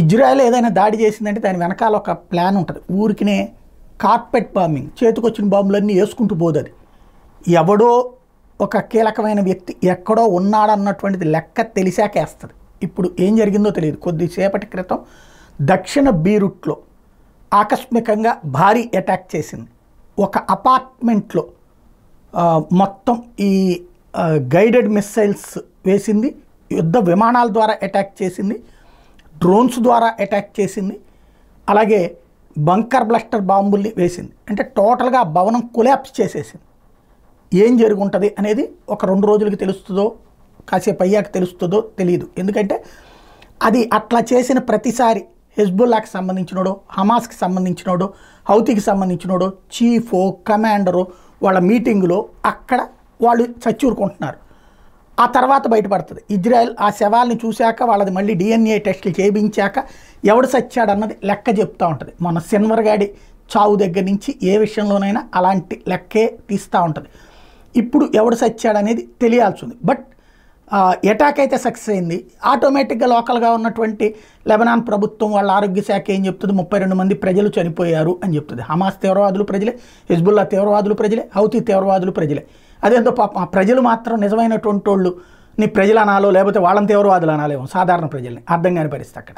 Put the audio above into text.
Israel ఏదైనా దాడి చేసిందంటే దాని వెనకాల ఒక ప్లాన్ ఉంటుంది. ఊరికినే కార్పెట్ బాంబింగ్ చేతికొచ్చిన బాంబులన్నీ వేసుకుంటూ పోదు అది ఎవడో ఒక కీలకమైన వ్యక్తి ఎక్కడో ఉన్నాడన్నటువంటిది లెక్క తెలిసాక వేస్తుంది ఇప్పుడు ఏం జరిగిందో తెలియదు. కొద్దిసేపటి క్రితం దక్షిణ బీరుట్లో ఆకస్మికంగా భారీ అటాక్ చేసింది. ఒక అపార్ట్మెంట్లో మొత్తం ఈ గైడెడ్ మిస్సైల్స్ వేసింది. యుద్ధ విమానాల ద్వారా అటాక్ చేసింది. డ్రోన్స్ ద్వారా అటాక్ చేసింది. అలాగే బంకర్ బ్లస్టర్ బాంబుల్ని వేసింది. అంటే టోటల్గా భవనం కొలాప్స్ చేసేసింది. ఏం జరుగుంటుంది అనేది ఒక రెండు రోజులకి తెలుస్తుందో కాసేపు అయ్యాక తెలుస్తుందో తెలియదు ఎందుకంటే అది అట్లా చేసిన ప్రతిసారి హెజ్బుల్లాకి సంబంధించినోడో హమాస్కి సంబంధించినోడో హౌతీకి సంబంధించినోడో చీఫో కమాండరు వాళ్ళ మీటింగులో అక్కడ వాళ్ళు చచ్చూరుకుంటున్నారు. ఆ తర్వాత బయటపడుతుంది. ఇజ్రాయెల్ ఆ శవాల్ని చూశాక వాళ్ళది మళ్ళీ డిఎన్ఏ టెస్టులు చేయించాక ఎవడు సచ్చాడన్నది లెక్క చెప్తూ ఉంటుంది. మన సిన్వర్గాడి చావు దగ్గర నుంచి ఏ విషయంలోనైనా అలాంటి లెక్కే తీస్తూ ఉంటుంది. ఇప్పుడు ఎవడు సచ్చాడనేది తెలియాల్సి ఉంది బట్ అటాక్ అయితే సక్సెస్ అయింది. ఆటోమేటిక్గా లోకల్గా ఉన్నటువంటి లెబనాన్ ప్రభుత్వం వాళ్ళ ఆరోగ్య శాఖ ఏం చెప్తుంది? ముప్పై రెండు మంది ప్రజలు చనిపోయారు అని చెప్తుంది. హమాస్ తీవ్రవాదులు ప్రజలే హిజ్బుల్లా తీవ్రవాదులు ప్రజలే హౌతీ తీవ్రవాదులు ప్రజలే. అదేంతో పాపం ఆ ప్రజలు మాత్రం నిజమైనటువంటి వాళ్ళు. నీ ప్రజలు అనాలో లేకపోతే వాళ్ళని తీవ్రవాదులు అనాలేమో సాధారణ ప్రజల్ని అర్థం కాని పరిస్థితి అక్కడ.